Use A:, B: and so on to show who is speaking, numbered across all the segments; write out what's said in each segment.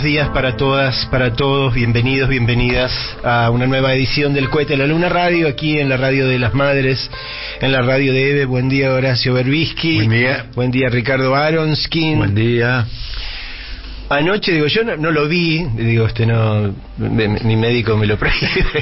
A: buenos días para todas, para todos. Bienvenidos, bienvenidas a una nueva edición del Cohete de la Luna Radio, aquí en la Radio de las Madres, en la Radio de Eve. Buen día, Horacio Berbisky.
B: Buen día.
A: Buen día, Ricardo Aronskin.
B: Buen día.
A: Anoche, digo, yo no, lo vi, digo, este no, mi médico me lo prohíbe,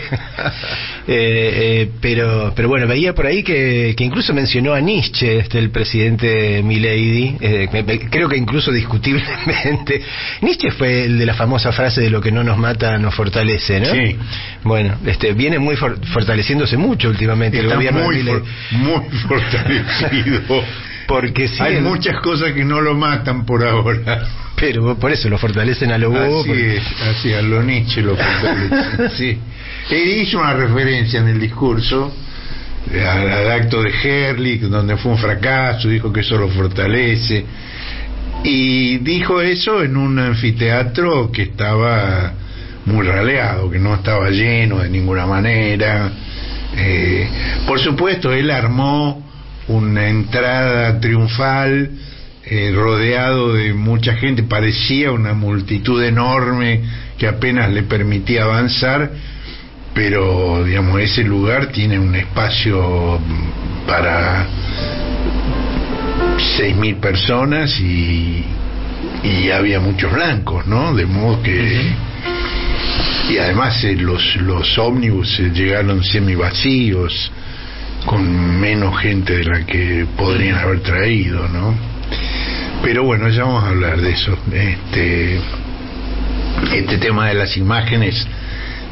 A: eh, eh, pero, pero bueno, veía por ahí que, que incluso mencionó a Nietzsche, este, el presidente Milady, eh, creo que incluso discutiblemente. Nietzsche fue el de la famosa frase de lo que no nos mata nos fortalece, ¿no?
B: Sí.
A: Bueno, este, viene muy fortaleciéndose mucho últimamente
B: el gobierno muy, muy fortalecido.
A: Porque sí,
B: hay muchas cosas que no lo matan por ahora.
A: Pero por eso lo fortalecen a lo
B: Así es, así a lo Nietzsche lo fortalecen. sí. Él hizo una referencia en el discurso al, acto de Herlich, donde fue un fracaso, dijo que eso lo fortalece. Y dijo eso en un anfiteatro que estaba muy raleado, que no estaba lleno de ninguna manera. Eh, por supuesto, él armó una entrada triunfal eh, rodeado de mucha gente, parecía una multitud enorme que apenas le permitía avanzar, pero digamos, ese lugar tiene un espacio para seis mil personas y, y había muchos blancos, ¿no? De modo que... Y además eh, los, los ómnibus eh, llegaron semi vacíos, con menos gente de la que podrían haber traído, ¿no? Pero bueno, ya vamos a hablar de eso. Este, este tema de las imágenes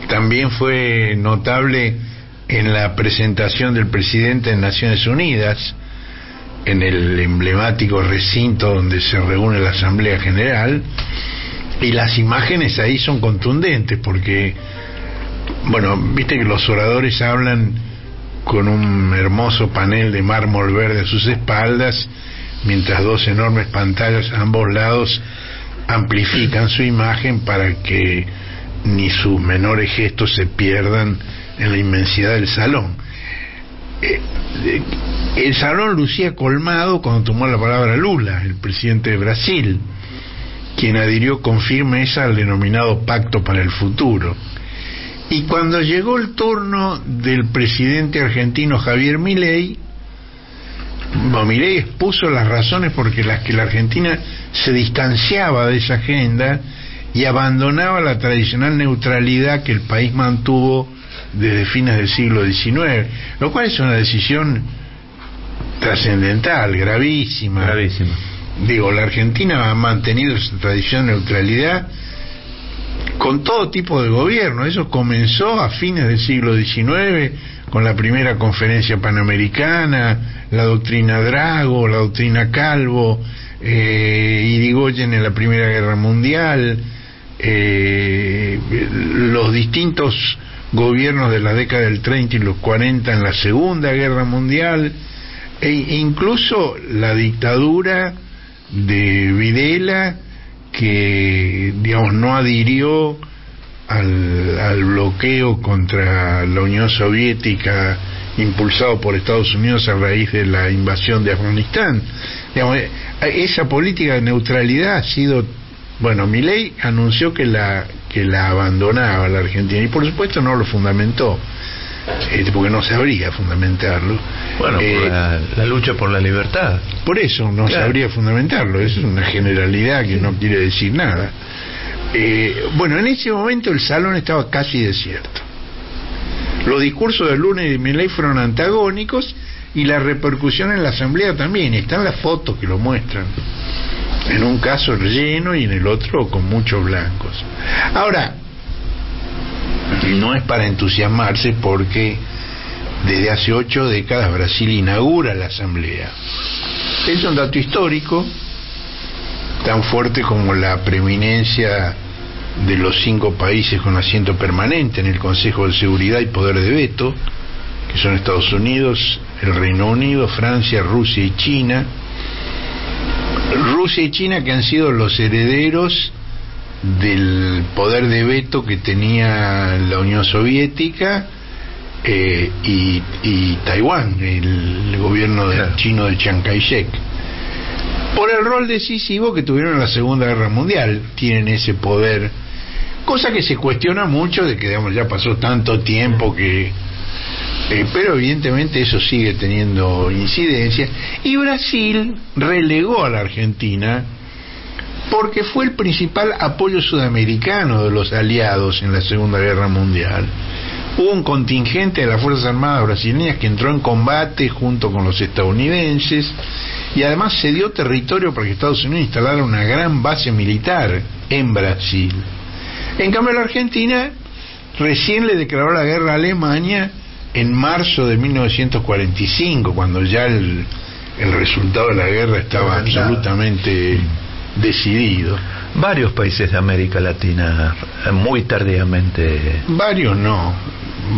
B: también fue notable en la presentación del presidente en Naciones Unidas, en el emblemático recinto donde se reúne la Asamblea General, y las imágenes ahí son contundentes porque, bueno, viste que los oradores hablan con un hermoso panel de mármol verde a sus espaldas, mientras dos enormes pantallas a ambos lados amplifican su imagen para que ni sus menores gestos se pierdan en la inmensidad del salón. Eh, el salón lucía colmado cuando tomó la palabra Lula, el presidente de Brasil, quien adhirió con firmeza al denominado Pacto para el Futuro. Y cuando llegó el turno del presidente argentino Javier Milei, Milei expuso las razones porque las que la Argentina se distanciaba de esa agenda y abandonaba la tradicional neutralidad que el país mantuvo desde fines del siglo XIX, lo cual es una decisión trascendental, gravísima.
A: Gravísima.
B: Digo, la Argentina ha mantenido esa tradición de neutralidad con todo tipo de gobierno. Eso comenzó a fines del siglo XIX con la primera conferencia panamericana, la doctrina Drago, la doctrina Calvo, eh, Irigoyen en la Primera Guerra Mundial, eh, los distintos gobiernos de la década del 30 y los 40 en la Segunda Guerra Mundial, e incluso la dictadura de Videla, que digamos no adhirió al, bloqueo contra la Unión Soviética impulsado por Estados Unidos a raíz de la invasión de Afganistán. Digamos, eh, esa política de neutralidad ha sido, bueno, Milei anunció que la que la abandonaba la Argentina y por supuesto no lo fundamentó. Este, porque no sabría fundamentarlo.
A: Bueno, eh, la, lucha por la libertad.
B: Por eso no sabría fundamentarlo, eso es una generalidad que no quiere decir nada. Eh, bueno, en ese momento el salón estaba casi desierto. Los discursos del lunes de Milley fueron antagónicos y la repercusión en la asamblea también. Están las fotos que lo muestran. En un caso lleno y en el otro con muchos blancos. Ahora, no es para entusiasmarse porque desde hace ocho décadas Brasil inaugura la asamblea. Es un dato histórico tan fuerte como la preeminencia de los cinco países con asiento permanente en el Consejo de Seguridad y Poder de Veto, que son Estados Unidos, el Reino Unido, Francia, Rusia y China. Rusia y China que han sido los herederos del poder de veto que tenía la Unión Soviética eh, y, Taiwán, el, gobierno chino de Chiang Kai-shek. por el rol decisivo que tuvieron en la Segunda Guerra Mundial. Tienen ese poder, cosa que se cuestiona mucho de que digamos, ya pasó tanto tiempo que... eh, pero evidentemente eso sigue teniendo incidencia. Y Brasil relegó a la Argentina porque fue el principal apoyo sudamericano de los aliados en la Segunda Guerra Mundial. Hubo un contingente de las Fuerzas Armadas brasileñas que entró en combate junto con los estadounidenses y además se dio territorio para que Estados Unidos instalara una gran base militar en Brasil. En cambio la Argentina recién le declaró la guerra a Alemania en marzo de 1945, cuando ya el, el resultado de la guerra estaba absolutamente decidido.
C: Varios países de América Latina eh, muy tardíamente.
B: Varios no.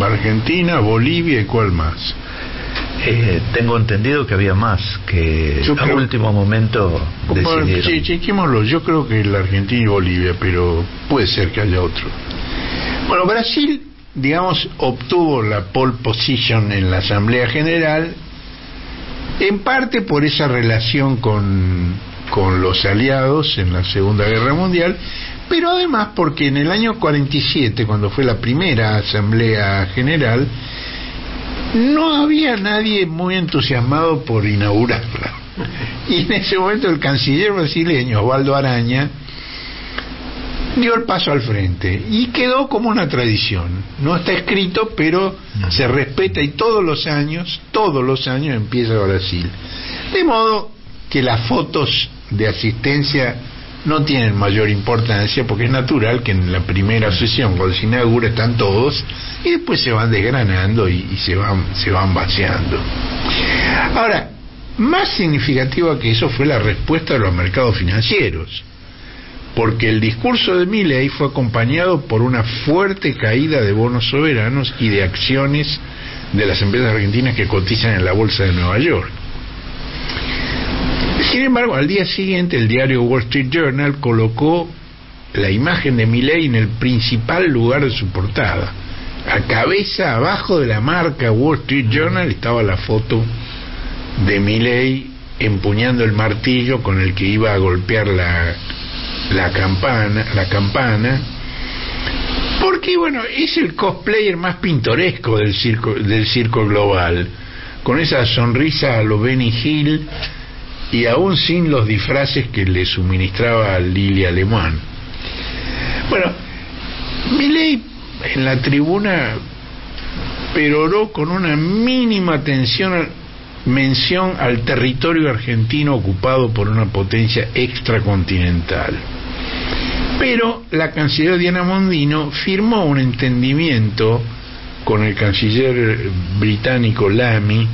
B: Argentina, Bolivia y cuál más.
C: Eh, tengo entendido que había más que
B: Yo
C: a último momento
B: Bueno,
C: decidieron.
B: che- chequémoslo. Yo creo que la Argentina y Bolivia, pero puede ser que haya otro. Bueno, Brasil, digamos, obtuvo la pole position en la Asamblea General, en parte por esa relación con, con los aliados en la Segunda Guerra Mundial, pero además porque en el año 47, cuando fue la primera Asamblea General, no había nadie muy entusiasmado por inaugurarla. Y en ese momento el canciller brasileño, Osvaldo Araña, dio el paso al frente y quedó como una tradición. No está escrito, pero se respeta y todos los años, todos los años empieza Brasil. De modo que las fotos de asistencia no tienen mayor importancia porque es natural que en la primera sesión cuando se inaugura están todos y después se van desgranando y, se van se van vaciando. Ahora, más significativa que eso fue la respuesta de los mercados financieros porque el discurso de Milley fue acompañado por una fuerte caída de bonos soberanos y de acciones de las empresas argentinas que cotizan en la bolsa de Nueva York. Sin embargo, al día siguiente el diario Wall Street Journal colocó la imagen de Milley en el principal lugar de su portada. A cabeza abajo de la marca Wall Street Journal estaba la foto de Milley empuñando el martillo con el que iba a golpear la, la campana, la campana, porque bueno, es el cosplayer más pintoresco del circo, del circo global, con esa sonrisa a lo Benny Hill y aún sin los disfraces que le suministraba Lili Alemán. Bueno, Milei en la tribuna peroró con una mínima atención mención al territorio argentino ocupado por una potencia extracontinental. Pero la canciller Diana Mondino firmó un entendimiento con el canciller británico Lamy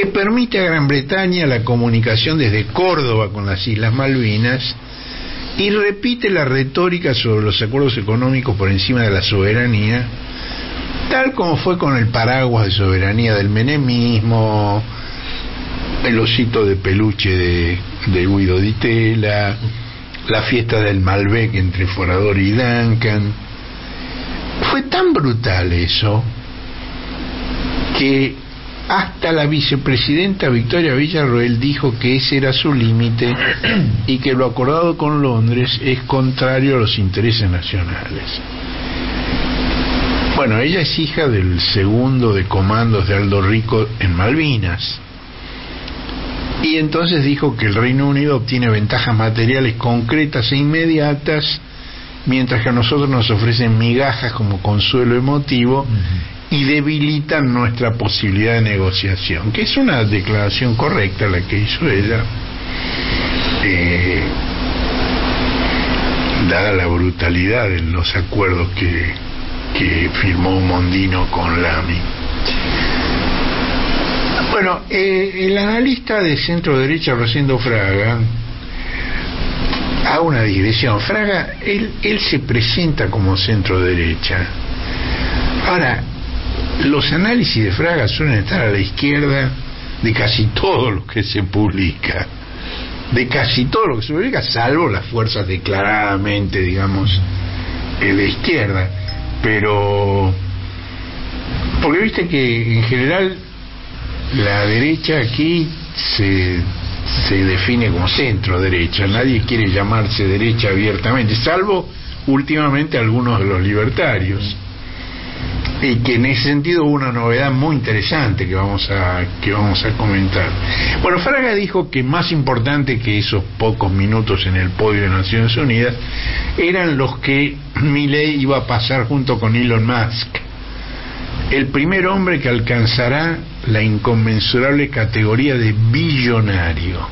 B: que permite a Gran Bretaña la comunicación desde Córdoba con las Islas Malvinas y repite la retórica sobre los acuerdos económicos por encima de la soberanía, tal como fue con el paraguas de soberanía del menemismo, el osito de peluche de, Guido Di Tella, la fiesta del Malbec entre Forador y Duncan. Fue tan brutal eso que hasta la vicepresidenta Victoria Villarroel dijo que ese era su límite y que lo acordado con Londres es contrario a los intereses nacionales. Bueno, ella es hija del segundo de comandos de Aldo Rico en Malvinas. Y entonces dijo que el Reino Unido obtiene ventajas materiales concretas e inmediatas, mientras que a nosotros nos ofrecen migajas como consuelo emotivo y debilitan nuestra posibilidad de negociación, que es una declaración correcta la que hizo ella, eh, dada la brutalidad de los acuerdos que, que firmó Mondino con Lamy. Bueno, eh, el analista de centro derecha Rosendo Fraga hago una digresión. Fraga, él, él se presenta como centro derecha. Ahora, los análisis de Fraga suelen estar a la izquierda de casi todo lo que se publica. De casi todo lo que se publica, salvo las fuerzas declaradamente, digamos, eh, de izquierda. Pero, porque viste que en general la derecha aquí se se define como centro derecha. Nadie quiere llamarse derecha abiertamente, salvo últimamente algunos de los libertarios. Y que en ese sentido hubo una novedad muy interesante que vamos a que vamos a comentar. Bueno, Fraga dijo que más importante que esos pocos minutos en el podio de Naciones Unidas eran los que Milley iba a pasar junto con Elon Musk. El primer hombre que alcanzará la inconmensurable categoría de billonario.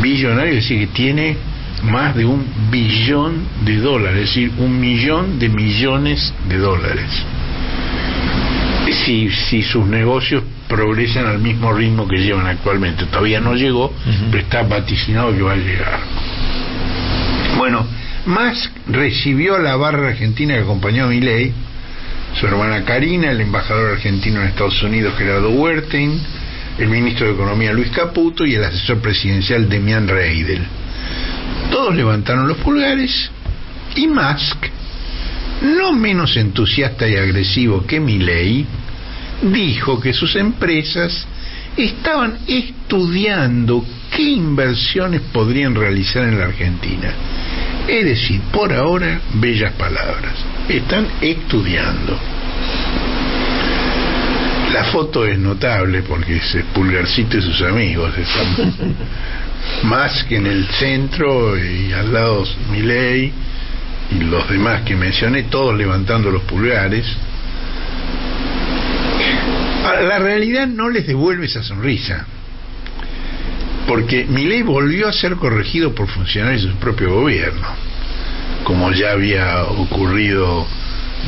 B: Billonario es decir, que tiene más de un billón de dólares, es decir, un millón de millones de dólares. Si, si sus negocios progresan al mismo ritmo que llevan actualmente. Todavía no llegó, pero está vaticinado que va a llegar. Bueno, Musk recibió a la barra argentina que acompañó a Milei, su hermana Karina, el embajador argentino en Estados Unidos Gerardo Huerten, el ministro de Economía Luis Caputo y el asesor presidencial Demian Reidel. Todos levantaron los pulgares y Musk, no menos entusiasta y agresivo que Milley, dijo que sus empresas estaban estudiando qué inversiones podrían realizar en la Argentina. Es decir, por ahora, bellas palabras. Están estudiando. La foto es notable porque es Pulgarcito y sus amigos. Están más que en el centro y al lado Miley y los demás que mencioné, todos levantando los pulgares. La realidad no les devuelve esa sonrisa, porque Milei volvió a ser corregido por funcionarios de su propio gobierno, como ya había ocurrido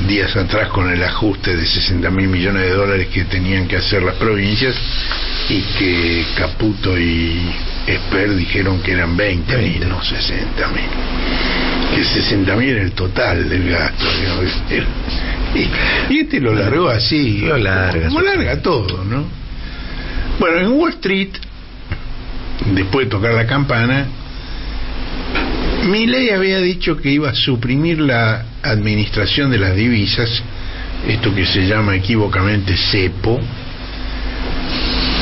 B: días atrás con el ajuste de 60 mil millones de dólares que tenían que hacer las provincias y que Caputo y Esper dijeron que eran 20 mil, no 60 mil. Que 60 mil era el total del gasto. Y, este lo largó así,
C: lo larga,
B: como larga todo, ¿no? Bueno, en Wall Street, después de tocar la campana, Milley había dicho que iba a suprimir la administración de las divisas, esto que se llama equívocamente cepo,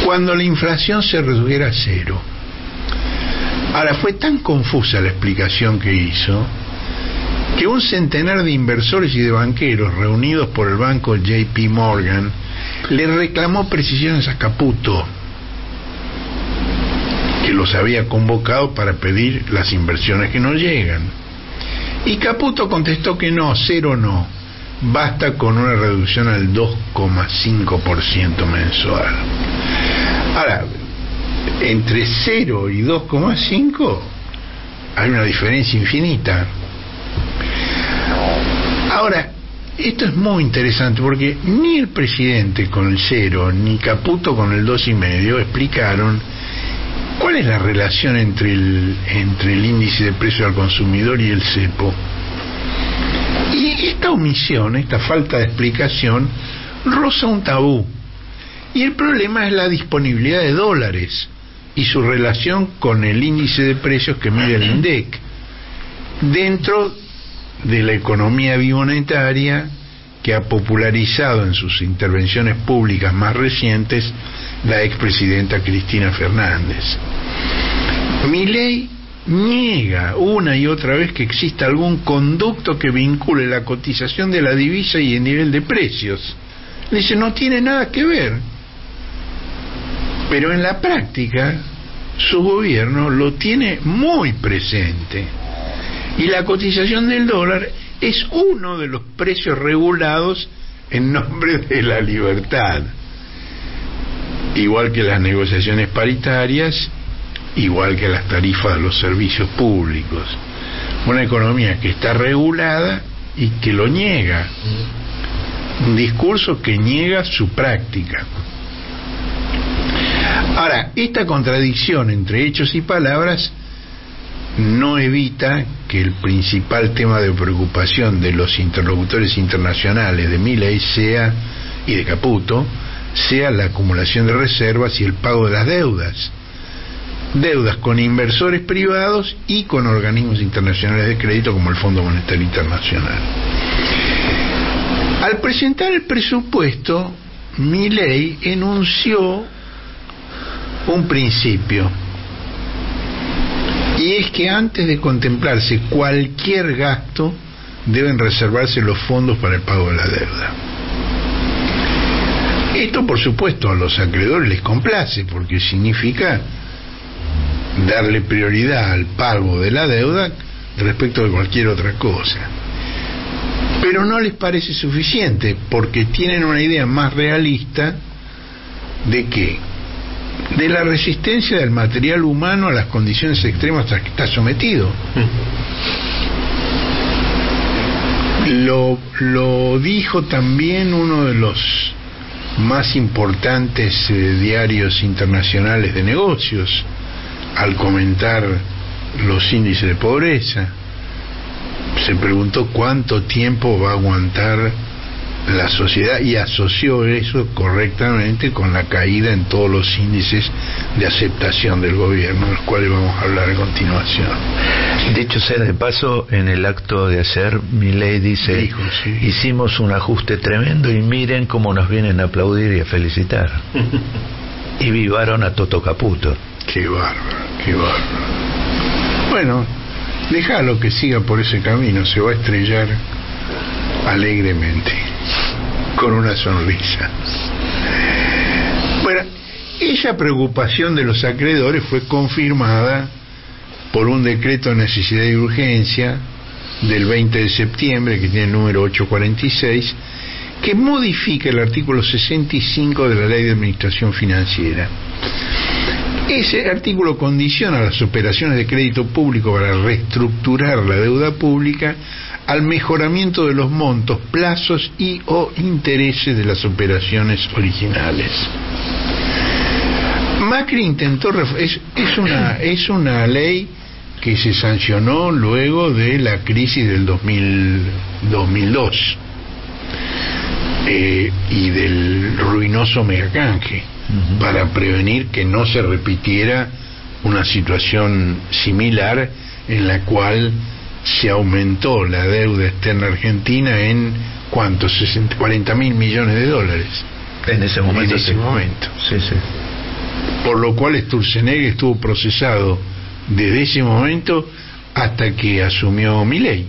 B: cuando la inflación se redujera a cero. Ahora, fue tan confusa la explicación que hizo que un centenar de inversores y de banqueros reunidos por el banco JP Morgan le reclamó precisiones a Caputo, que los había convocado para pedir las inversiones que no llegan. Y Caputo contestó que no, cero no, basta con una reducción al 2,5% mensual. Ahora, entre 0 y 2,5 hay una diferencia infinita. Ahora, esto es muy interesante porque ni el presidente con el 0 ni Caputo con el 2,5 explicaron cuál es la relación entre el, entre el índice de precio al consumidor y el cepo. Y esta omisión, esta falta de explicación, roza un tabú. Y el problema es la disponibilidad de dólares y su relación con el índice de precios que mide el INDEC dentro de la economía bimonetaria que ha popularizado en sus intervenciones públicas más recientes la expresidenta Cristina Fernández. ley niega una y otra vez que exista algún conducto que vincule la cotización de la divisa y el nivel de precios. Dice, no tiene nada que ver. Pero en la práctica, su gobierno lo tiene muy presente. Y la cotización del dólar es uno de los precios regulados en nombre de la libertad. Igual que las negociaciones paritarias, igual que las tarifas de los servicios públicos. Una economía que está regulada y que lo niega. Un discurso que niega su práctica. Ahora, esta contradicción entre hechos y palabras no evita que el principal tema de preocupación de los interlocutores internacionales de Milley sea y de Caputo sea la acumulación de reservas y el pago de las deudas. Deudas con inversores privados y con organismos internacionales de crédito como el Fondo Monetario Internacional. Al presentar el presupuesto, Milley enunció un principio Y es que antes de contemplarse cualquier gasto, deben reservarse los fondos para el pago de la deuda. Esto, por supuesto, a los acreedores les complace, porque significa darle prioridad al pago de la deuda respecto de cualquier otra cosa. Pero no les parece suficiente, porque tienen una idea más realista de que de la resistencia del material humano a las condiciones extremas a las que está sometido. Lo, lo dijo también uno de los más importantes eh, diarios internacionales de negocios al comentar los índices de pobreza. Se preguntó cuánto tiempo va a aguantar la sociedad y asoció eso correctamente con la caída en todos los índices de aceptación del gobierno, de los cuales vamos a hablar a continuación.
C: Dicho sea de paso, en el acto de ayer, mi ley dice,
B: Dijo, sí.
C: hicimos un ajuste tremendo y miren cómo nos vienen a aplaudir y a felicitar. y vivaron a Toto Caputo.
B: Qué bárbaro, qué bárbaro. Bueno, déjalo que siga por ese camino, se va a estrellar alegremente, con una sonrisa. Bueno, esa preocupación de los acreedores fue confirmada por un decreto de necesidad y urgencia del 20 de septiembre, que tiene el número 846, que modifica el artículo 65 de la Ley de Administración Financiera. Ese artículo condiciona las operaciones de crédito público para reestructurar la deuda pública al mejoramiento de los montos, plazos y o intereses de las operaciones originales. Macri intentó es, es una es una ley que se sancionó luego de la crisis del 2000 2002 eh, y del ruinoso megacanje para prevenir que no se repitiera una situación similar en la cual se aumentó la deuda externa argentina en cuántos 60, 40 mil millones de dólares
C: En ese momento.
B: en ese
C: sí.
B: momento
C: Sí, sí.
B: por lo cual Sturzenegger estuvo procesado desde ese momento hasta que asumió Milei.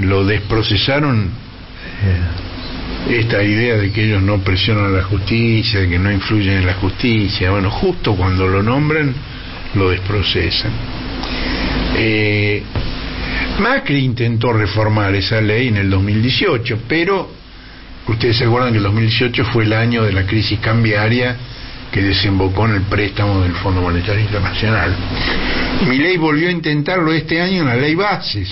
B: Lo desprocesaron
C: Eh,
B: esta idea de que ellos no presionan a la justicia, de que no influyen en la justicia. Bueno, justo cuando lo nombran, lo desprocesan. Eh, Macri intentó reformar esa ley en el 2018, pero ustedes se acuerdan que el 2018 fue el año de la crisis cambiaria que desembocó en el préstamo del Fondo Monetario Internacional. Mi ley volvió a intentarlo este año en la ley bases,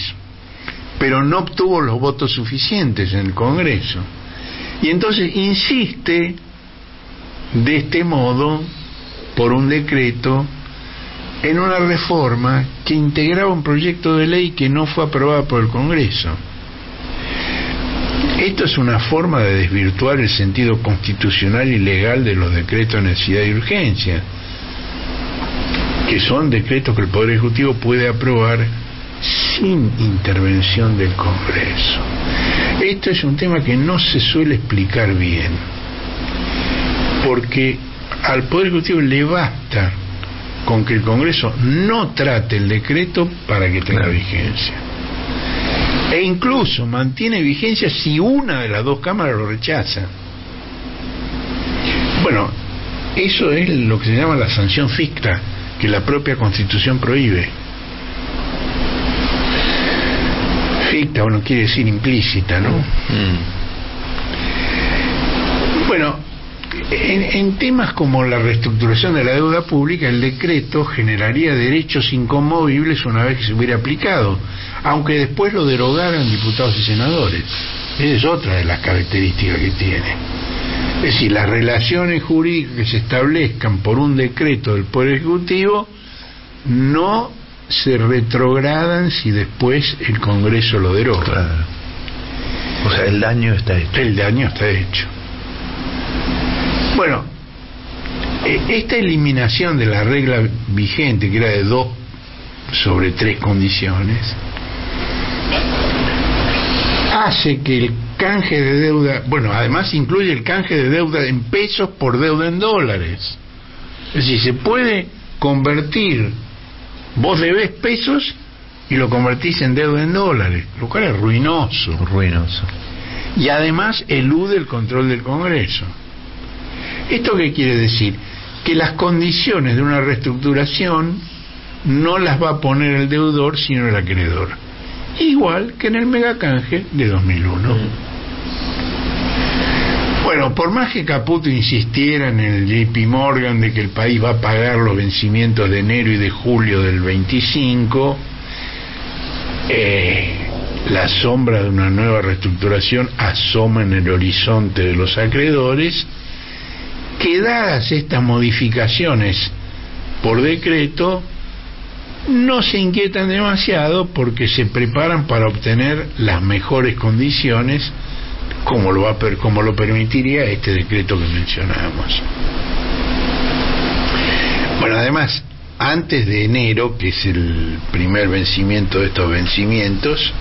B: pero no obtuvo los votos suficientes en el Congreso. Y entonces insiste de este modo, por un decreto, en una reforma que integraba un proyecto de ley que no fue aprobado por el Congreso. Esto es una forma de desvirtuar el sentido constitucional y legal de los decretos de necesidad y urgencia, que son decretos que el Poder Ejecutivo puede aprobar sin intervención del Congreso. Esto es un tema que no se suele explicar bien, porque al Poder Ejecutivo le basta con que el Congreso no trate el decreto para que tenga vigencia. E incluso mantiene vigencia si una de las dos cámaras lo rechaza. Bueno, eso es lo que se llama la sanción ficta, que la propia Constitución prohíbe. Ficta, bueno, quiere decir implícita, ¿no?
C: mm.
B: Bueno, en, en temas como la reestructuración de la deuda pública, el decreto generaría derechos inconmovibles una vez que se hubiera aplicado, aunque después lo derogaran diputados y senadores. Esa es otra de las características que tiene. Es decir, las relaciones jurídicas que se establezcan por un decreto del Poder Ejecutivo no se retrogradan si después el Congreso lo deroga.
C: Claro. O sea, el daño está hecho.
B: El daño está hecho. Bueno, eh, esta eliminación de la regla vigente, que era de dos sobre tres condiciones, hace que el canje de deuda, bueno, además incluye el canje de deuda en pesos por deuda en dólares. Es decir, se puede convertir Vos debés pesos y lo convertís en deuda en dólares, lo cual es ruinoso.
C: Ruinoso.
B: Y además elude el control del Congreso. ¿Esto qué quiere decir? Que las condiciones de una reestructuración no las va a poner el deudor, sino el acreedor. Igual que en el megacanje de 2001. Bueno, por más que Caputo insistiera en el JP Morgan de que el país va a pagar los vencimientos de enero y de julio del 25, eh, la sombra de una nueva reestructuración asoma en el horizonte de los acreedores, que dadas estas modificaciones por decreto, no se inquietan demasiado porque se preparan para obtener las mejores condiciones como lo, como lo permitiría este decreto que mencionamos. Bueno, además, antes de enero, que es el primer vencimiento de estos vencimientos,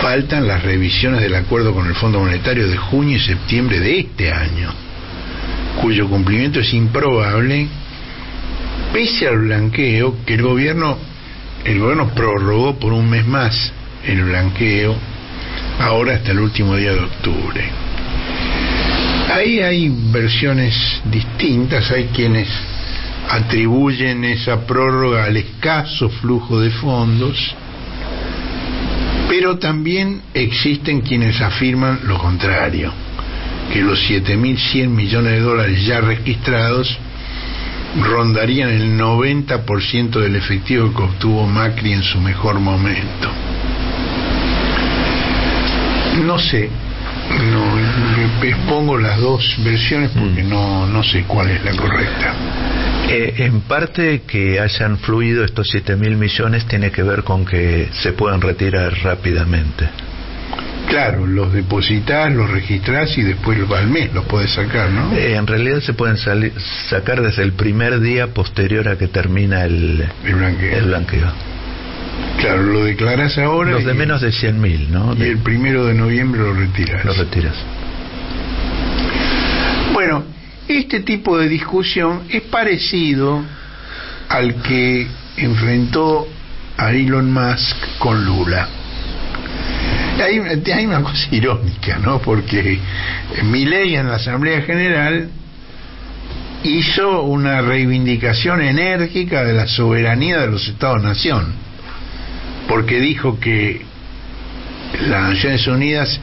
B: faltan las revisiones del acuerdo con el Fondo Monetario de junio y septiembre de este año, cuyo cumplimiento es improbable, pese al blanqueo que el gobierno, el gobierno prorrogó por un mes más el blanqueo, ahora hasta el último día de octubre. Ahí hay versiones distintas, hay quienes atribuyen esa prórroga al escaso flujo de fondos, pero también existen quienes afirman lo contrario, que los 7.100 millones de dólares ya registrados rondarían el 90% del efectivo que obtuvo Macri en su mejor momento. No sé, no, expongo las dos versiones porque no, no sé cuál es la correcta.
C: Eh, en parte que hayan fluido estos 7 mil millones tiene que ver con que se puedan retirar rápidamente.
B: Claro, los depositas, los registrás y después al mes los podés sacar, ¿no?
C: Eh, en realidad se pueden salir- sacar desde el primer día posterior a que termina el,
B: El blanqueo.
C: el blanqueo.
B: Claro, lo declarás ahora
C: Los de
B: y-
C: menos de 100 mil, ¿no?
B: y
C: De-
B: el primero de noviembre lo retirás.
C: los retiras.
B: Bueno, este tipo de discusión es parecido al que enfrentó a Elon Musk con Lula. Hay, una cosa irónica, ¿no? Porque Milei en la Asamblea General hizo una reivindicación enérgica de la soberanía de los Estados-Nación, porque dijo que las Naciones Unidas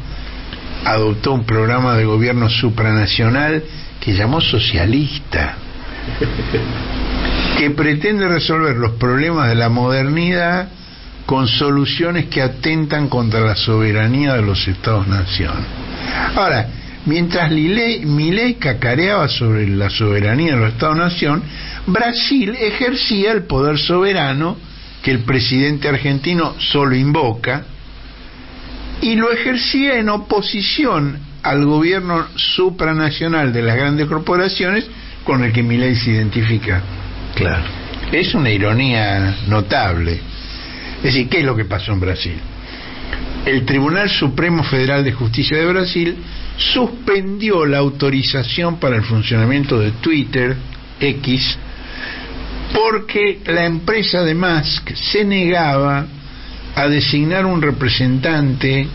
B: adoptó un programa de gobierno supranacional que llamó socialista, que pretende resolver los problemas de la modernidad con soluciones que atentan contra la soberanía de los Estados-Nación. Ahora, mientras Milei cacareaba sobre la soberanía de los Estados-Nación, Brasil ejercía el poder soberano que el presidente argentino solo invoca, y lo ejercía en oposición al gobierno supranacional de las grandes corporaciones con el que Milei se identifica.
C: Claro.
B: Es una ironía notable. Es decir, ¿qué es lo que pasó en Brasil? El Tribunal Supremo Federal de Justicia de Brasil suspendió la autorización para el funcionamiento de Twitter X porque la empresa de Musk se negaba a designar un representante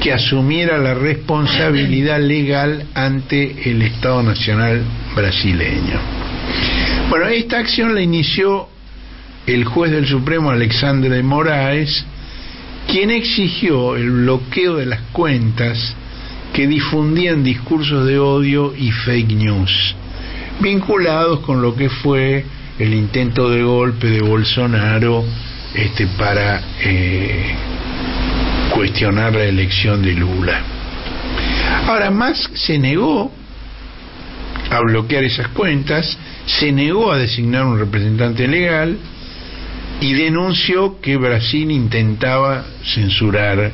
B: que asumiera la responsabilidad legal ante el Estado Nacional brasileño. Bueno, esta acción la inició el juez del Supremo Alexandre de Moraes, quien exigió el bloqueo de las cuentas que difundían discursos de odio y fake news, vinculados con lo que fue el intento de golpe de Bolsonaro este, para eh, cuestionar la elección de Lula. Ahora, Musk se negó a bloquear esas cuentas, se negó a designar un representante legal y denunció que Brasil intentaba censurar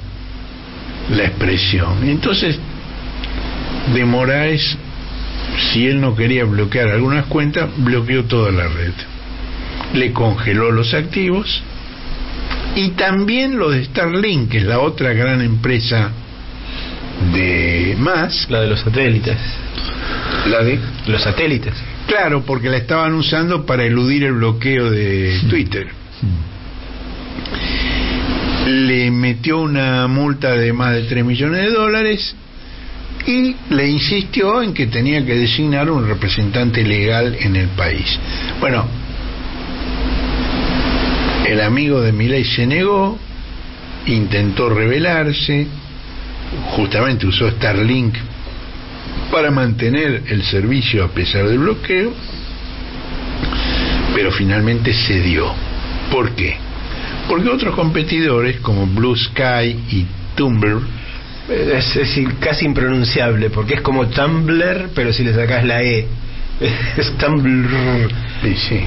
B: la expresión. Entonces, de Moraes, si él no quería bloquear algunas cuentas, bloqueó toda la red. Le congeló los activos y también lo de Starlink, que es la otra gran empresa de más,
A: La de los satélites.
B: la de
A: Los satélites.
B: Claro, porque la estaban usando para eludir el bloqueo de Twitter. Le metió una multa de más de 3 millones de dólares y le insistió en que tenía que designar un representante legal en el país. Bueno, el amigo de Milei se negó, intentó rebelarse, justamente usó Starlink para mantener el servicio a pesar del bloqueo, pero finalmente cedió. ¿Por qué? Porque otros competidores como Blue Sky y Tumblr
A: es, es casi impronunciable, porque es como Tumblr, pero si le sacas la E. Es Tumblr.
B: Sí, sí.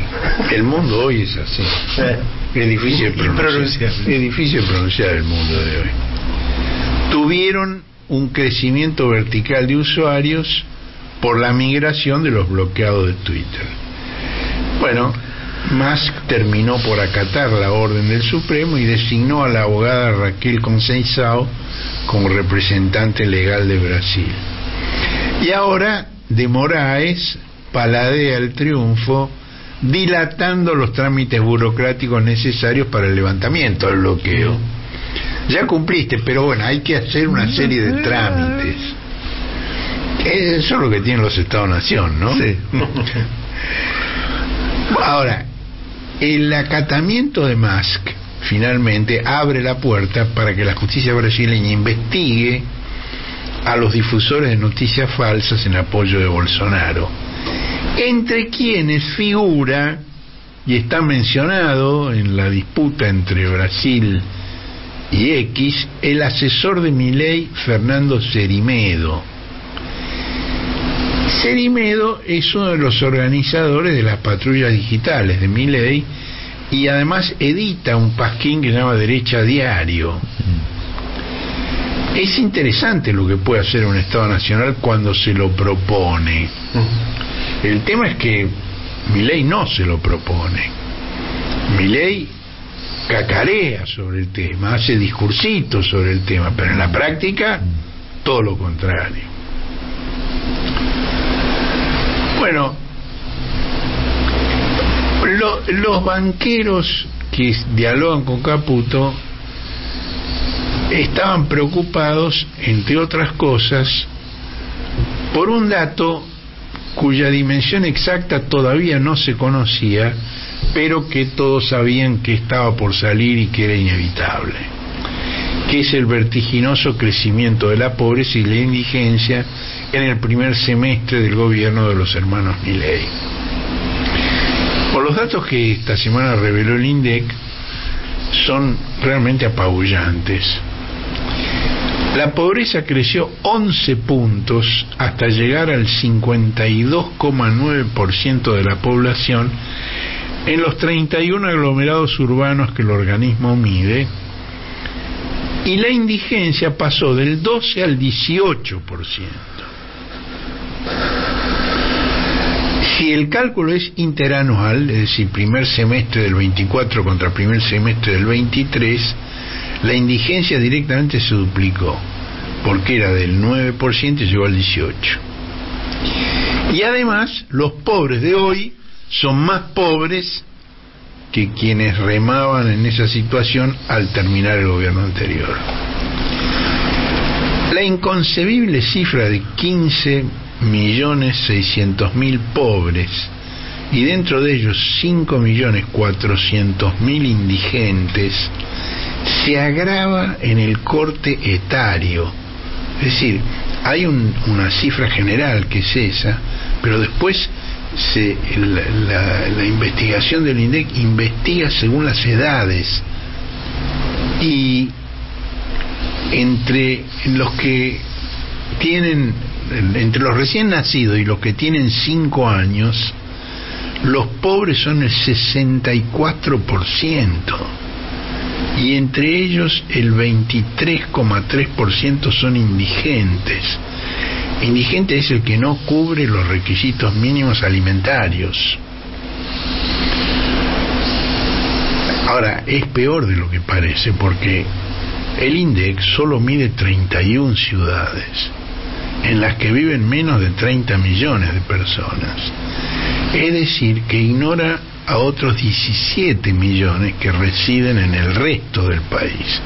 B: El mundo hoy es así.
A: Eh.
B: Es difícil pronunciar. Es difícil pronunciar el mundo de hoy. Tuvieron un crecimiento vertical de usuarios por la migración de los bloqueados de Twitter. Bueno, Musk terminó por acatar la orden del Supremo y designó a la abogada Raquel Conceição como representante legal de Brasil. Y ahora de Moraes paladea el triunfo dilatando los trámites burocráticos necesarios para el levantamiento del bloqueo. Ya cumpliste, pero bueno, hay que hacer una serie de trámites. Eso es lo que tienen los Estados-Nación, ¿no?
A: Sí.
B: Ahora, el acatamiento de Musk finalmente abre la puerta para que la justicia brasileña investigue a los difusores de noticias falsas en apoyo de Bolsonaro, entre quienes figura y está mencionado en la disputa entre Brasil y X el asesor de Milei Fernando Cerimedo. Cerimedo es uno de los organizadores de las patrullas digitales de Milei y además edita un pasquín que se llama Derecha Diario. Es interesante lo que puede hacer un Estado Nacional cuando se lo propone. El tema es que Milei no se lo propone. Milei cacarea sobre el tema, hace discursitos sobre el tema, pero en la práctica todo lo contrario. Bueno, lo- los banqueros que dialogan con Caputo estaban preocupados, entre otras cosas, por un dato cuya dimensión exacta todavía no se conocía, pero que todos sabían que estaba por salir y que era inevitable, que es el vertiginoso crecimiento de la pobreza y la indigencia en el primer semestre del gobierno de los hermanos Milei. Los datos que esta semana reveló el INDEC, son realmente apabullantes. La pobreza creció 11 puntos hasta llegar al 52,9% de la población en los 31 aglomerados urbanos que el organismo mide y la indigencia pasó del 12 al 18%. Si el cálculo es interanual, es decir, primer semestre del 24 contra primer semestre del 23, la indigencia directamente se duplicó, porque era del 9% y llegó al 18%. Y además, los pobres de hoy son más pobres que quienes remaban en esa situación al terminar el gobierno anterior. La inconcebible cifra de 15 millones 600 mil pobres y dentro de ellos 5 millones 400 mil indigentes se agrava en el corte etario. Es decir, hay un- una cifra general que es esa, pero después la- la investigación del INDEC investiga según las edades y entre los que tienen, entre los recién nacidos y los que tienen 5 años, los pobres son el 64% y entre ellos el 23,3% son indigentes. Indigente es el que no cubre los requisitos mínimos alimentarios. Ahora, es peor de lo que parece porque el INDEX solo mide 31 ciudades en las que viven menos de 30 millones de personas. Es decir, que ignora a otros 17 millones que residen en el resto del país.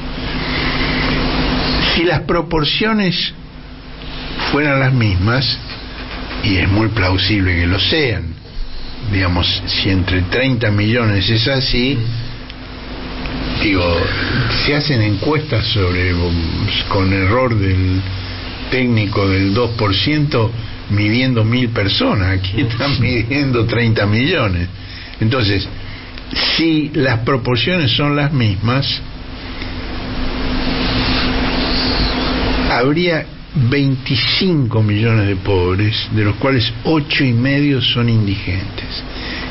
B: Si las proporciones fueran las mismas, y es muy plausible que lo sean, digamos, si entre 30 millones es así, digo, se hacen encuestas sobre, con error del técnico del 2%, midiendo mil personas, aquí están midiendo 30 millones. Entonces, si las proporciones son las mismas, habría 25 millones de pobres, de los cuales ocho y medio son indigentes.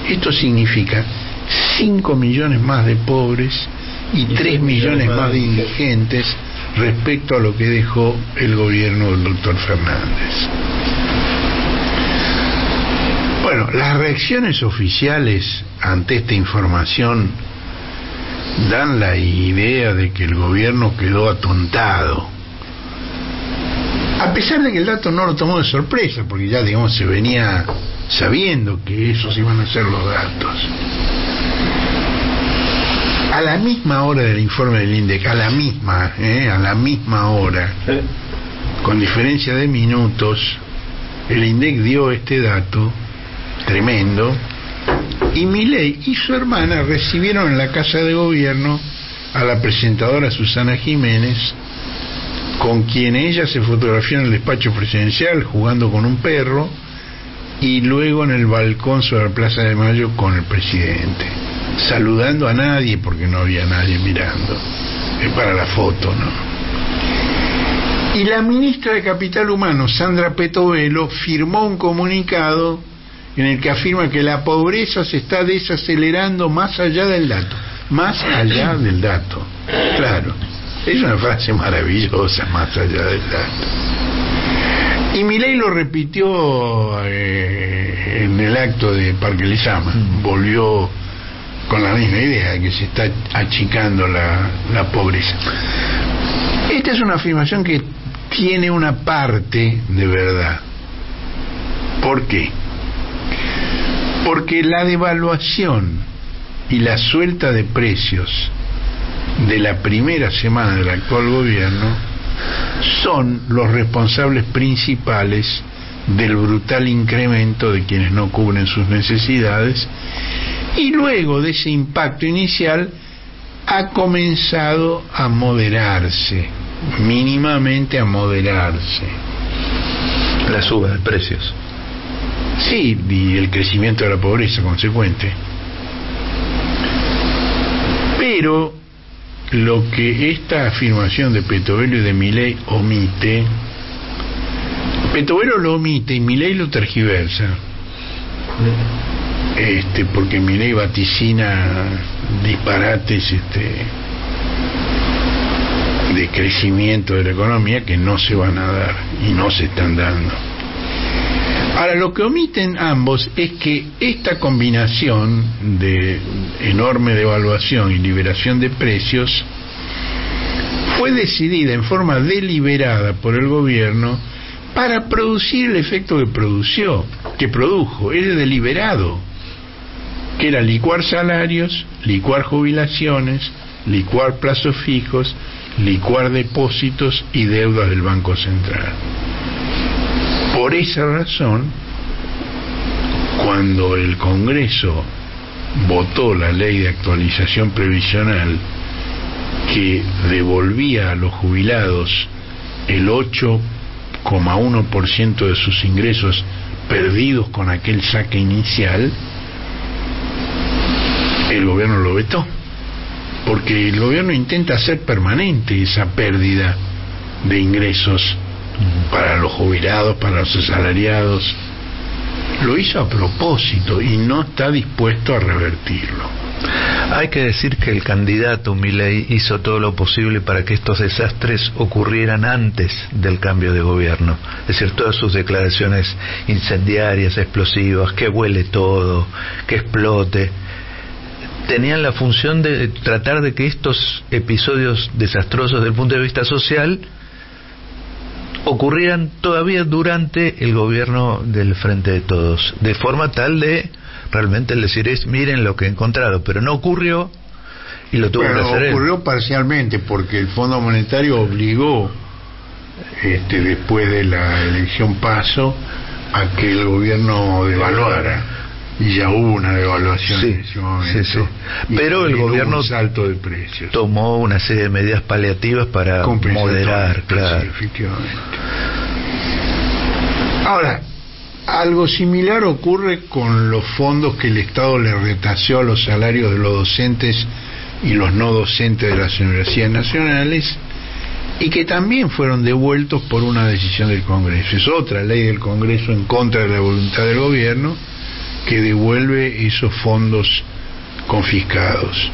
B: Esto significa 5 millones más de pobres y 3 millones más de indigentes respecto a lo que dejó el gobierno del doctor Fernández. Bueno, las reacciones oficiales ante esta información dan la idea de que el gobierno quedó atontado. A pesar de que el dato no lo tomó de sorpresa, porque ya digamos se venía sabiendo que esos iban a ser los datos. A la misma hora del informe del INDEC, a la misma, ¿eh? a la misma hora, con diferencia de minutos, el INDEC dio este dato tremendo y Milei y su hermana recibieron en la casa de gobierno a la presentadora Susana Jiménez, con quien ella se fotografió en el despacho presidencial jugando con un perro y luego en el balcón sobre la Plaza de Mayo con el presidente, saludando a nadie porque no había nadie mirando. Es para la foto, ¿no? Y la ministra de Capital Humano, Sandra Petovelo, firmó un comunicado en el que afirma que la pobreza se está desacelerando más allá del dato, más allá del dato. Claro, es una frase maravillosa, más allá del dato. Y Milei lo repitió eh, en el acto de Parque Lizama, mm. volvió con la misma idea, de que se está achicando la, la pobreza. Esta es una afirmación que tiene una parte de verdad. ¿Por qué? Porque la devaluación y la suelta de precios de la primera semana del actual gobierno son los responsables principales del brutal incremento de quienes no cubren sus necesidades y luego de ese impacto inicial ha comenzado a moderarse, mínimamente a moderarse.
C: La suba de precios.
B: Sí, y el crecimiento de la pobreza consecuente. Pero lo que esta afirmación de Petovelo y de Milei omite, Petovelo lo omite y Milei lo tergiversa. Este, porque Milei vaticina disparates este, de crecimiento de la economía que no se van a dar y no se están dando. Ahora, lo que omiten ambos es que esta combinación de enorme devaluación y liberación de precios fue decidida en forma deliberada por el gobierno para producir el efecto que produció, que produjo, es deliberado, que era licuar salarios, licuar jubilaciones, licuar plazos fijos, licuar depósitos y deudas del Banco Central. Por esa razón, cuando el Congreso votó la ley de actualización previsional que devolvía a los jubilados el 8,1% de sus ingresos perdidos con aquel saque inicial, el gobierno lo vetó, porque el gobierno intenta hacer permanente esa pérdida de ingresos para los jubilados, para los asalariados. Lo hizo a propósito y no está dispuesto a revertirlo.
C: Hay que decir que el candidato Milei hizo todo lo posible para que estos desastres ocurrieran antes del cambio de gobierno. Es decir, todas sus declaraciones incendiarias, explosivas, que huele todo, que explote, tenían la función de tratar de que estos episodios desastrosos desde el punto de vista social ocurrieran todavía durante el gobierno del Frente de Todos, de forma tal de realmente decir es miren lo que he encontrado, pero no ocurrió y lo tuvo que hacer él.
B: ocurrió parcialmente porque el Fondo Monetario obligó este, después de la elección paso a que el gobierno devaluara y ya hubo una devaluación
C: Sí,
B: en ese momento
C: sí, sí. Pero el gobierno
B: un salto de precios
C: Tomó una serie de medidas paliativas para moderar,
B: sí,
C: claro.
B: efectivamente. Ahora, algo similar ocurre con los fondos que el Estado le retaseó a los salarios de los docentes y los no docentes de las universidades nacionales y que también fueron devueltos por una decisión del Congreso. Es otra ley del Congreso en contra de la voluntad del gobierno que devuelve esos fondos confiscados.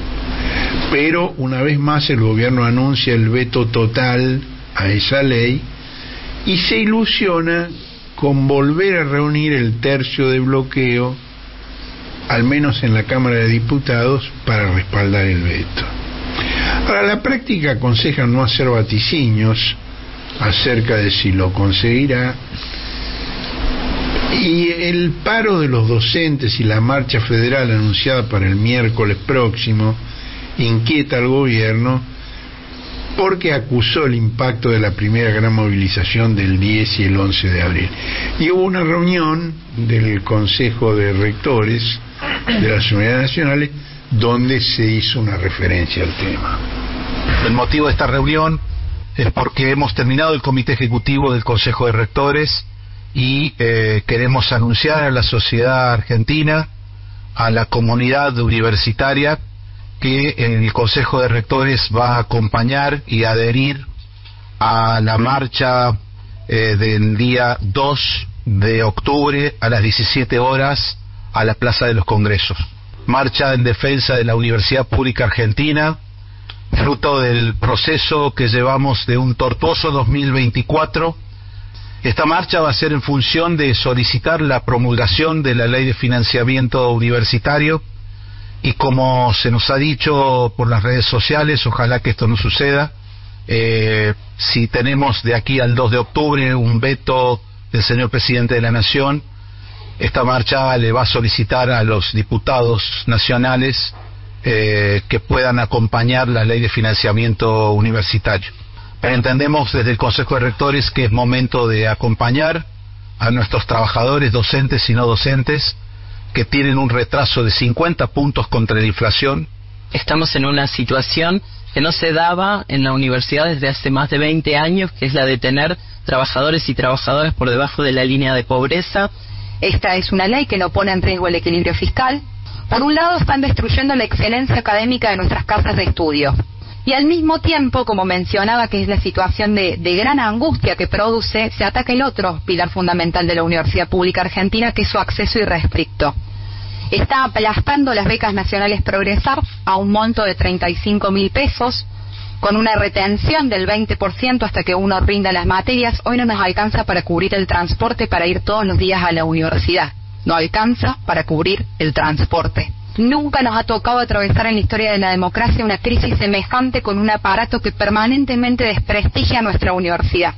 B: Pero una vez más el gobierno anuncia el veto total a esa ley y se ilusiona con volver a reunir el tercio de bloqueo, al menos en la Cámara de Diputados, para respaldar el veto. Ahora, la práctica aconseja no hacer vaticinios acerca de si lo conseguirá, y el paro de los docentes y la marcha federal anunciada para el miércoles próximo inquieta al gobierno porque acusó el impacto de la primera gran movilización del 10 y el 11 de abril. Y hubo una reunión del Consejo de Rectores de las Universidades Nacionales donde se hizo una referencia al tema.
D: El motivo de esta reunión es porque hemos terminado el comité ejecutivo del Consejo de Rectores y eh, queremos anunciar a la sociedad argentina, a la comunidad universitaria, que el Consejo de Rectores va a acompañar y adherir a la marcha eh, del día 2 de octubre a las 17 horas a la Plaza de los Congresos. Marcha en defensa de la Universidad Pública Argentina, fruto del proceso que llevamos de un tortuoso 2024. Esta marcha va a ser en función de solicitar la promulgación de la ley de financiamiento universitario y como se nos ha dicho por las redes sociales, ojalá que esto no suceda, eh, si tenemos de aquí al 2 de octubre un veto del señor presidente de la Nación, esta marcha le va a solicitar a los diputados nacionales eh, que puedan acompañar la ley de financiamiento universitario. Entendemos desde el Consejo de Rectores que es momento de acompañar a nuestros trabajadores, docentes y no docentes, que tienen un retraso de 50 puntos contra la inflación.
E: Estamos en una situación que no se daba en la universidad desde hace más de 20 años, que es la de tener trabajadores y trabajadoras por debajo de la línea de pobreza.
F: Esta es una ley que no pone en riesgo el equilibrio fiscal. Por un lado, están destruyendo la excelencia académica de nuestras casas de estudio. Y al mismo tiempo, como mencionaba, que es la situación de, gran angustia que produce, se ataca el otro pilar fundamental de la Universidad Pública Argentina, que es su acceso irrestricto. Está aplastando las becas nacionales Progresar a un monto de 35 mil pesos, con una retención del 20% hasta que uno rinda las materias. Hoy no nos alcanza para cubrir el transporte para ir todos los días a la universidad. No alcanza para cubrir el transporte. Nunca nos ha tocado atravesar en la historia de la democracia una crisis semejante con un aparato que permanentemente desprestigia nuestra universidad.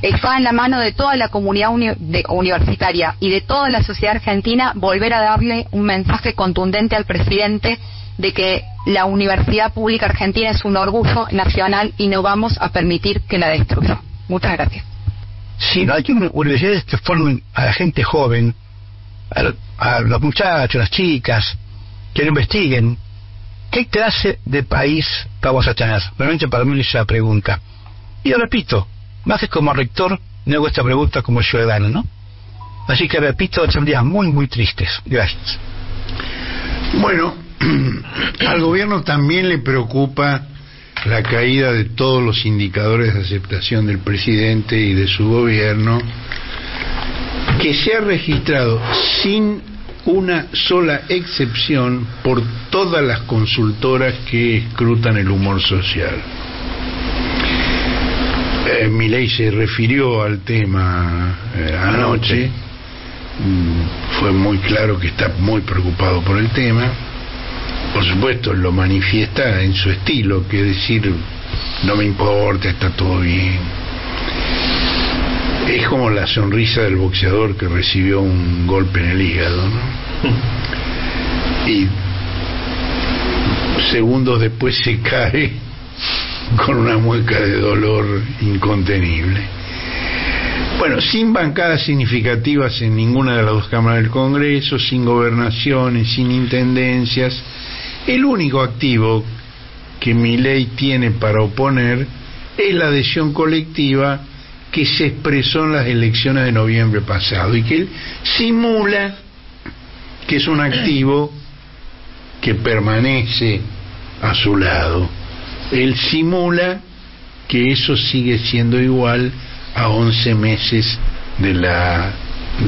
F: Está en la mano de toda la comunidad universitaria y de toda la sociedad argentina volver a darle un mensaje contundente al presidente de que la universidad pública argentina es un orgullo nacional y no vamos a permitir que la destruya. Muchas gracias.
G: Si no hay universidades que formen a la gente joven, a, a los muchachos, las chicas, que lo investiguen. ¿Qué clase de país vamos a tener? Realmente para mí es la pregunta. Y lo repito, más que como rector, me hago esta pregunta como ciudadano, ¿no? Así que repito, son días muy, muy tristes. Gracias.
B: Bueno, al gobierno también le preocupa la caída de todos los indicadores de aceptación del presidente y de su gobierno, que se ha registrado sin una sola excepción por todas las consultoras que escrutan el humor social. Eh, Milei se refirió al tema eh, anoche, mm, fue muy claro que está muy preocupado por el tema, por supuesto lo manifiesta en su estilo, que es decir, no me importa, está todo bien. Es como la sonrisa del boxeador que recibió un golpe en el hígado, ¿no? Y segundos después se cae con una mueca de dolor incontenible. Bueno, sin bancadas significativas en ninguna de las dos cámaras del Congreso, sin gobernaciones, sin intendencias, el único activo que mi ley tiene para oponer es la adhesión colectiva que se expresó en las elecciones de noviembre pasado y que él simula que es un activo que permanece a su lado. Él simula que eso sigue siendo igual a 11 meses de la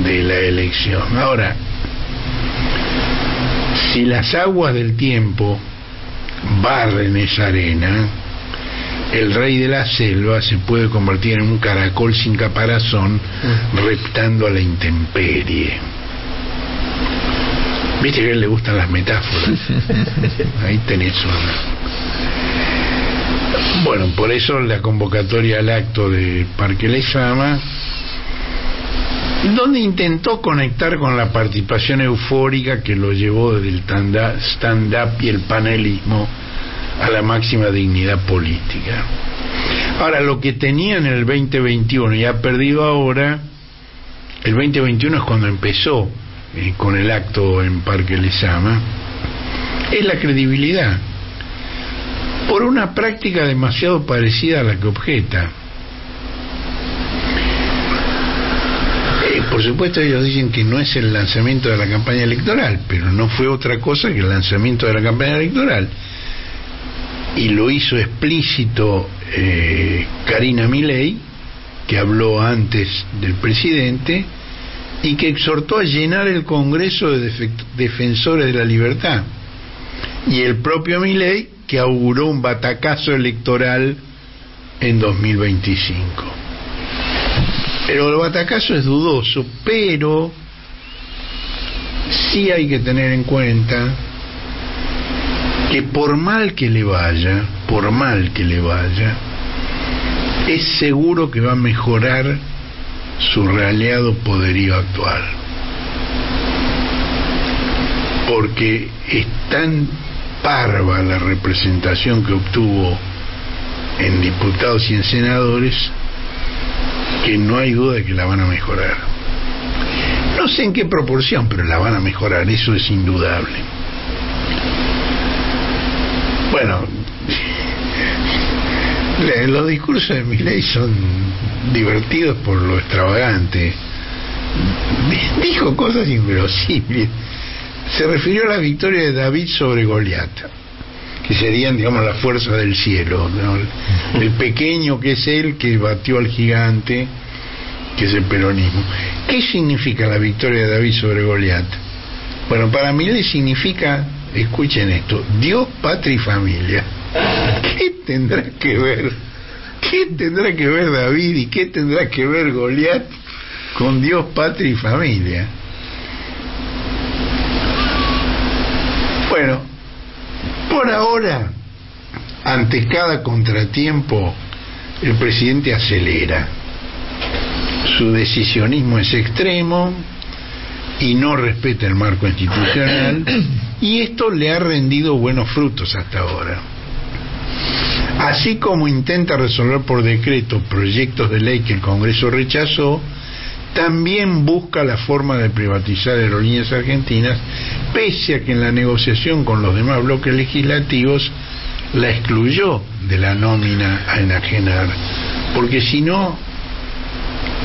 B: de la elección. Ahora, si las aguas del tiempo barren esa arena, el rey de la selva se puede convertir en un caracol sin caparazón reptando a la intemperie. Viste que a él le gustan las metáforas. Ahí tenés una. Bueno, por eso la convocatoria al acto de Parque Lezama, donde intentó conectar con la participación eufórica que lo llevó desde el stand-up y el panelismo a la máxima dignidad política. Ahora, lo que tenía en el 2021 y ha perdido ahora, el 2021 es cuando empezó eh, con el acto en Parque Lezama, es la credibilidad por una práctica demasiado parecida a la que objeta. Eh, por supuesto ellos dicen que no es el lanzamiento de la campaña electoral, pero no fue otra cosa que el lanzamiento de la campaña electoral. Y lo hizo explícito eh, Karina Milei, que habló antes del presidente, y que exhortó a llenar el Congreso de defensores de la libertad. Y el propio Milei que auguró un batacazo electoral en 2025. Pero el batacazo es dudoso, pero sí hay que tener en cuenta que por mal que le vaya, por mal que le vaya, es seguro que va a mejorar su realeado poderío actual. Porque están parva la representación que obtuvo en diputados y en senadores, que no hay duda de que la van a mejorar. No sé en qué proporción, pero la van a mejorar, eso es indudable. Bueno, los discursos de mi ley son divertidos por lo extravagante. Dijo cosas inverosímiles se refirió a la victoria de David sobre Goliat, que serían, digamos, la fuerza del cielo, el pequeño que es él que batió al gigante, que es el peronismo. ¿Qué significa la victoria de David sobre Goliat? Bueno, para mí le significa, escuchen esto, Dios, patria y familia. ¿Qué tendrá que ver? ¿Qué tendrá que ver David y qué tendrá que ver Goliat con Dios, patria y familia? Bueno, por ahora, ante cada contratiempo, el presidente acelera. Su decisionismo es extremo y no respeta el marco institucional y esto le ha rendido buenos frutos hasta ahora. Así como intenta resolver por decreto proyectos de ley que el Congreso rechazó, también busca la forma de privatizar aerolíneas argentinas, pese a que en la negociación con los demás bloques legislativos la excluyó de la nómina a enajenar, porque si no,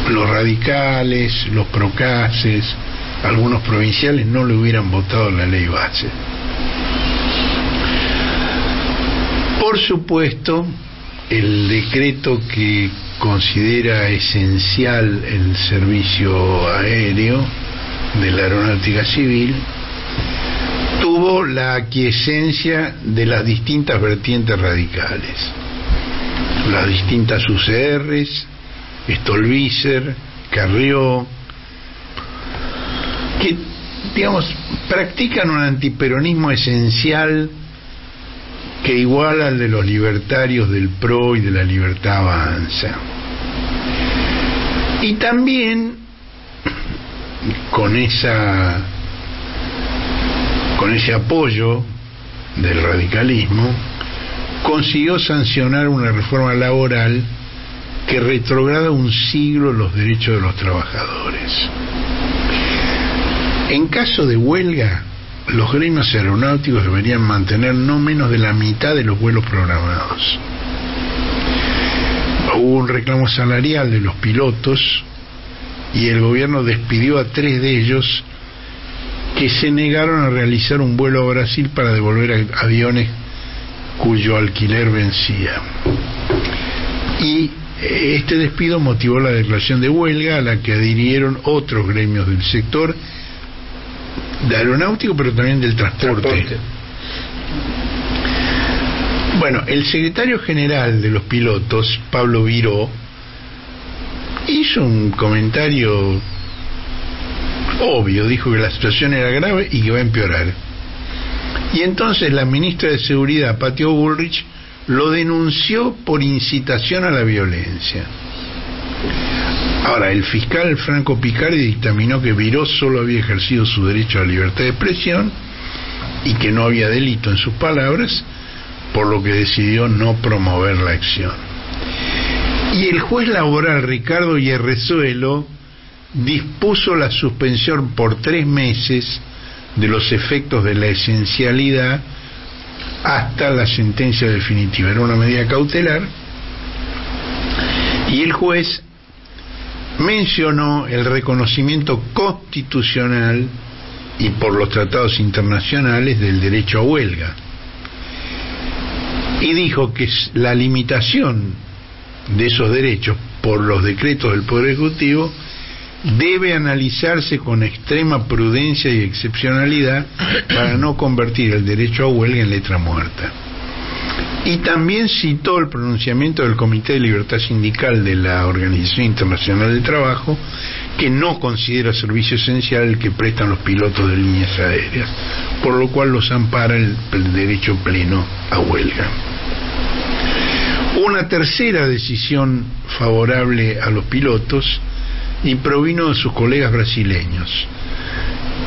B: los radicales, los procaces, algunos provinciales no le hubieran votado la ley base. Por supuesto, el decreto que considera esencial el servicio aéreo de la aeronáutica civil, tuvo la aquiescencia de las distintas vertientes radicales, las distintas UCRs, Stolbizer, Carrió, que, digamos, practican un antiperonismo esencial que iguala al de los libertarios del PRO y de la libertad avanza. Y también con esa con ese apoyo del radicalismo consiguió sancionar una reforma laboral que retrograda un siglo los derechos de los trabajadores. En caso de huelga, los gremios aeronáuticos deberían mantener no menos de la mitad de los vuelos programados. Hubo un reclamo salarial de los pilotos y el gobierno despidió a tres de ellos que se negaron a realizar un vuelo a Brasil para devolver aviones cuyo alquiler vencía. Y este despido motivó la declaración de huelga a la que adhirieron otros gremios del sector de aeronáutico, pero también del transporte. transporte. Bueno, el secretario general de los pilotos, Pablo Viró, hizo un comentario obvio, dijo que la situación era grave y que va a empeorar. Y entonces la ministra de Seguridad, Patio Bullrich, lo denunció por incitación a la violencia. Ahora, el fiscal Franco Picardi dictaminó que Viró solo había ejercido su derecho a la libertad de expresión y que no había delito en sus palabras, por lo que decidió no promover la acción. Y el juez laboral Ricardo Yerrezuelo dispuso la suspensión por tres meses de los efectos de la esencialidad hasta la sentencia definitiva. Era una medida cautelar y el juez mencionó el reconocimiento constitucional y por los tratados internacionales del derecho a huelga. Y dijo que la limitación de esos derechos por los decretos del Poder Ejecutivo debe analizarse con extrema prudencia y excepcionalidad para no convertir el derecho a huelga en letra muerta. Y también citó el pronunciamiento del Comité de Libertad Sindical de la Organización Internacional del Trabajo, que no considera servicio esencial el que prestan los pilotos de líneas aéreas, por lo cual los ampara el, derecho pleno a huelga. Una tercera decisión favorable a los pilotos y provino de sus colegas brasileños.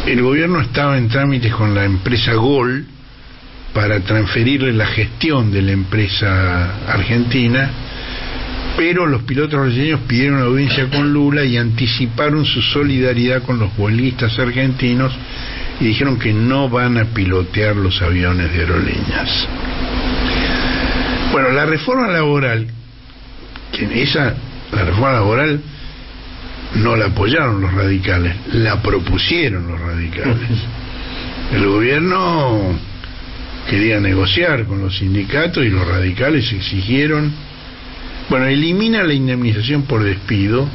B: El gobierno estaba en trámites con la empresa Gol para transferirle la gestión de la empresa argentina, pero los pilotos brasileños pidieron audiencia con Lula y anticiparon su solidaridad con los huelguistas argentinos y dijeron que no van a pilotear los aviones de aerolíneas. Bueno, la reforma laboral, que esa, la reforma laboral no la apoyaron los radicales, la propusieron los radicales. El gobierno quería negociar con los sindicatos y los radicales exigieron, bueno, elimina la indemnización por despido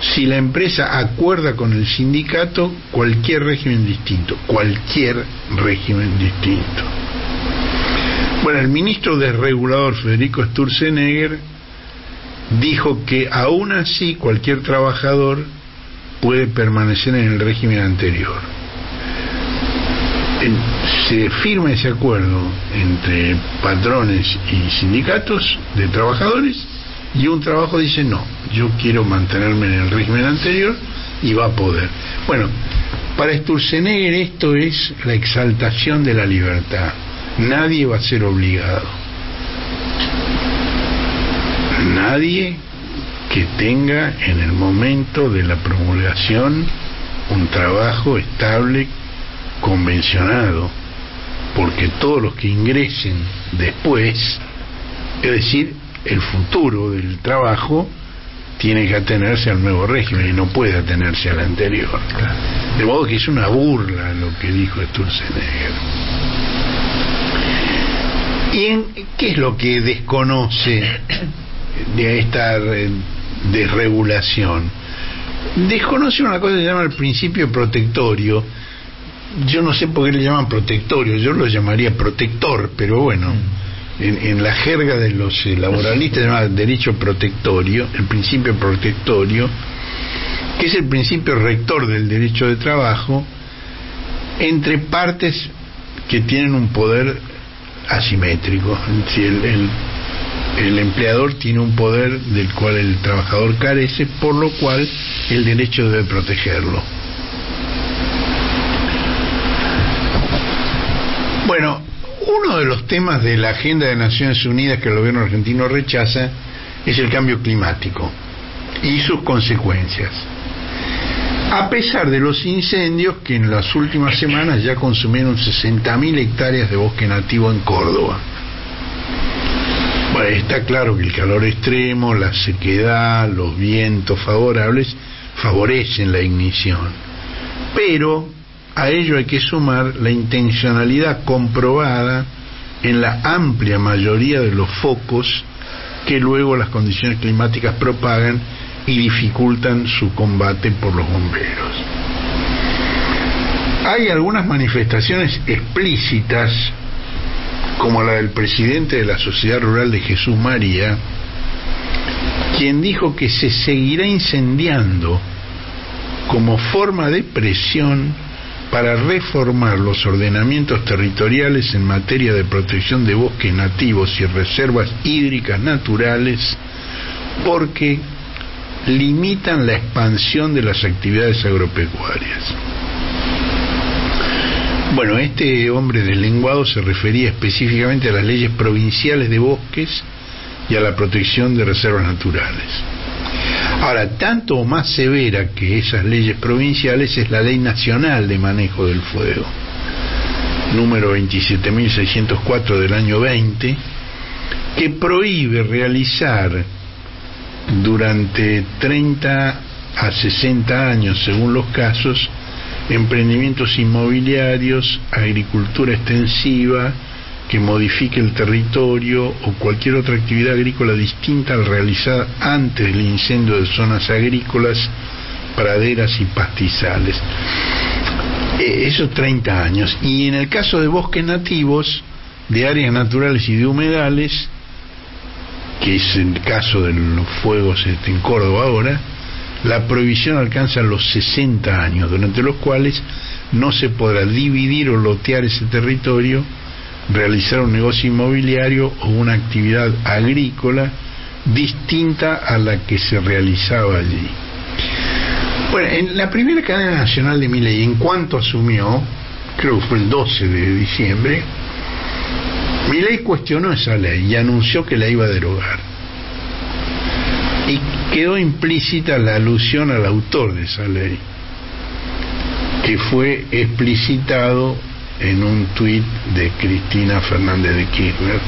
B: si la empresa acuerda con el sindicato cualquier régimen distinto, cualquier régimen distinto. Bueno, el ministro desregulador Federico Sturzenegger dijo que aún así cualquier trabajador puede permanecer en el régimen anterior. Se firma ese acuerdo entre patrones y sindicatos de trabajadores y un trabajo dice no, yo quiero mantenerme en el régimen anterior y va a poder. Bueno, para Sturzenegger esto es la exaltación de la libertad. Nadie va a ser obligado nadie que tenga en el momento de la promulgación un trabajo estable, convencionado, porque todos los que ingresen después, es decir, el futuro del trabajo, tiene que atenerse al nuevo régimen y no puede atenerse al anterior. De modo que es una burla lo que dijo Sturzenegger. ¿Y en, qué es lo que desconoce de esta desregulación. Desconoce una cosa que se llama el principio protectorio. Yo no sé por qué le llaman protectorio, yo lo llamaría protector, pero bueno, en, la jerga de los eh, laboralistas se llama derecho protectorio, el principio protectorio, que es el principio rector del derecho de trabajo, entre partes que tienen un poder asimétrico. el, el empleador tiene un poder del cual el trabajador carece, por lo cual el derecho debe protegerlo. Bueno, uno de los temas de la agenda de Naciones Unidas que el gobierno argentino rechaza es el cambio climático y sus consecuencias. A pesar de los incendios que en las últimas semanas ya consumieron 60.000 hectáreas de bosque nativo en Córdoba. Está claro que el calor extremo, la sequedad, los vientos favorables favorecen la ignición. Pero a ello hay que sumar la intencionalidad comprobada en la amplia mayoría de los focos que luego las condiciones climáticas propagan y dificultan su combate por los bomberos. Hay algunas manifestaciones explícitas, como la del presidente de la Sociedad Rural de Jesús María, quien dijo que se seguirá incendiando como forma de presión para reformar los ordenamientos territoriales en materia de protección de bosques nativos y reservas hídricas naturales, porque limitan la expansión de las actividades agropecuarias. Bueno, este hombre del lenguado se refería específicamente a las leyes provinciales de bosques y a la protección de reservas naturales. Ahora, tanto o más severa que esas leyes provinciales es la Ley Nacional de Manejo del Fuego, número 27.604 del año 20, que prohíbe realizar durante 30 a 60 años, según los casos, emprendimientos inmobiliarios, agricultura extensiva, que modifique el territorio o cualquier otra actividad agrícola distinta al realizada antes del incendio de zonas agrícolas, praderas y pastizales. Eh, esos 30 años. Y en el caso de bosques nativos, de áreas naturales y de humedales, que es el caso de los fuegos este, en Córdoba ahora, la prohibición alcanza los 60 años, durante los cuales no se podrá dividir o lotear ese territorio, realizar un negocio inmobiliario o una actividad agrícola distinta a la que se realizaba allí. Bueno, en la primera cadena nacional de Miley, en cuanto asumió, creo que fue el 12 de diciembre, Milei cuestionó esa ley y anunció que la iba a derogar. Y quedó implícita la alusión al autor de esa ley, que fue explicitado en un tuit de Cristina Fernández de Kirchner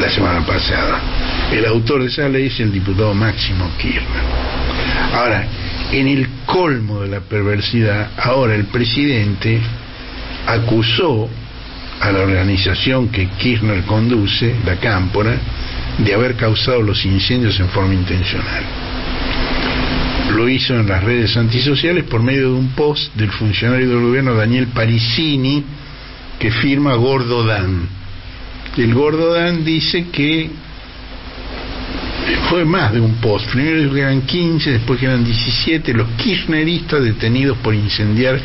B: la semana pasada. El autor de esa ley es el diputado Máximo Kirchner. Ahora, en el colmo de la perversidad, ahora el presidente acusó a la organización que Kirchner conduce, la Cámpora, de haber causado los incendios en forma intencional. Lo hizo en las redes antisociales por medio de un post del funcionario del gobierno Daniel Parisini que firma Gordo Dan. El Gordo Dan dice que fue más de un post. Primero dijo que eran 15, después que eran 17 los kirchneristas detenidos por incendiar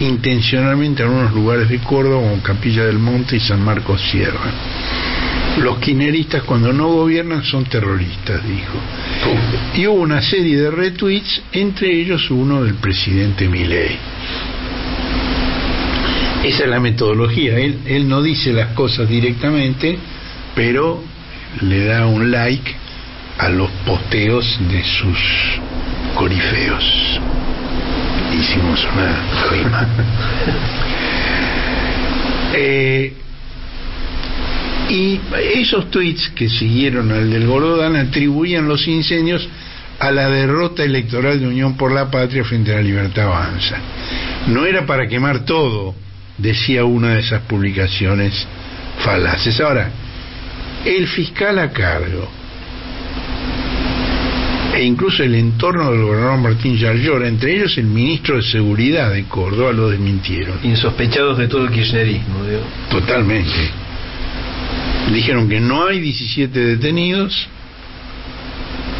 B: intencionalmente algunos lugares de Córdoba como Capilla del Monte y San Marcos Sierra. Los kirchneristas cuando no gobiernan son terroristas, dijo. Y hubo una serie de retweets, entre ellos uno del presidente Milei. Esa es la metodología. Él, él no dice las cosas directamente, pero le da un like a los posteos de sus corifeos. Hicimos una rima. Eh, y esos tweets que siguieron al del Gorodán atribuían los incendios a la derrota electoral de Unión por la Patria frente a la Libertad Avanza. No era para quemar todo, decía una de esas publicaciones falaces. Ahora, el fiscal a cargo e incluso el entorno del gobernador Martín Yarlora, entre ellos el ministro de Seguridad de Córdoba, lo desmintieron.
A: Insospechados de todo el kirchnerismo. Digo.
B: Totalmente. Dijeron que no hay 17 detenidos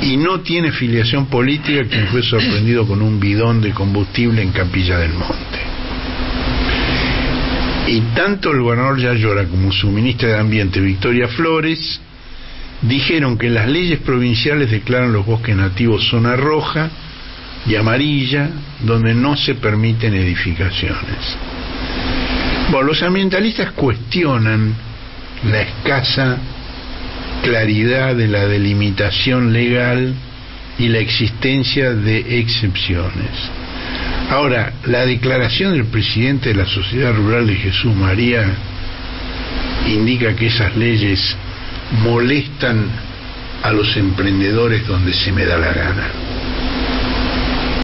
B: y no tiene filiación política quien fue sorprendido con un bidón de combustible en Capilla del Monte. Y tanto el gobernador Yayora como su ministra de Ambiente, Victoria Flores, dijeron que las leyes provinciales declaran los bosques nativos zona roja y amarilla, donde no se permiten edificaciones. Bueno, los ambientalistas cuestionan la escasa claridad de la delimitación legal y la existencia de excepciones. Ahora, la declaración del presidente de la Sociedad Rural de Jesús María indica que esas leyes molestan a los emprendedores donde se me da la gana.